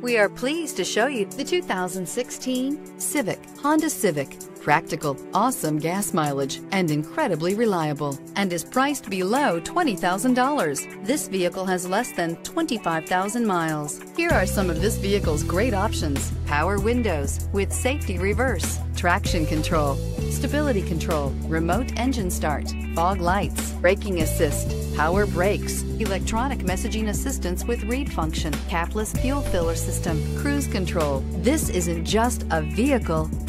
We are pleased to show you the 2016 Civic, Honda Civic. Practical, awesome gas mileage, and incredibly reliable, and is priced below $20,000. This vehicle has less than 25,000 miles. Here are some of this vehicle's great options. Power windows with safety reverse, traction control, stability control, remote engine start, fog lights, braking assist, power brakes, electronic messaging assistance with read function, capless fuel filler system, cruise control. This isn't just a vehicle,